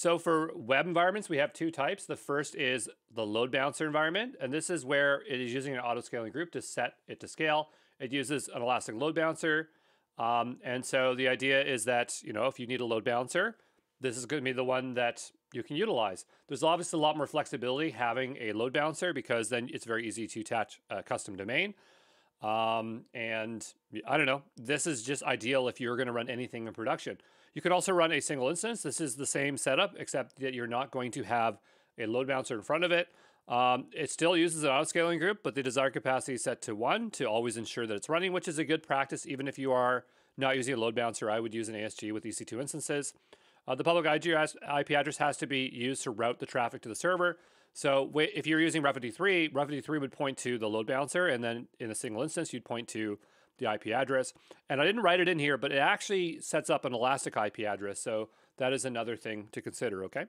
So for web environments, we have two types. The first is the load balancer environment, and this is where it is using an auto scaling group to set it to scale. It uses an elastic load balancer. Um, and so the idea is that, you know, if you need a load balancer, this is going to be the one that you can utilize. There's obviously a lot more flexibility having a load balancer because then it's very easy to attach a custom domain. Um, and I don't know, this is just ideal if you're going to run anything in production. You could also run a single instance. This is the same setup, except that you're not going to have a load balancer in front of it. Um, it still uses an auto scaling group, but the desired capacity is set to one to always ensure that it's running, which is a good practice. Even if you are not using a load balancer, I would use an ASG with EC2 instances. Uh, the public IP address has to be used to route the traffic to the server. So if you're using Route 53, RefID3 would point to the load balancer, and then in a single instance, you'd point to the IP address. And I didn't write it in here, but it actually sets up an elastic IP address. So that is another thing to consider, okay?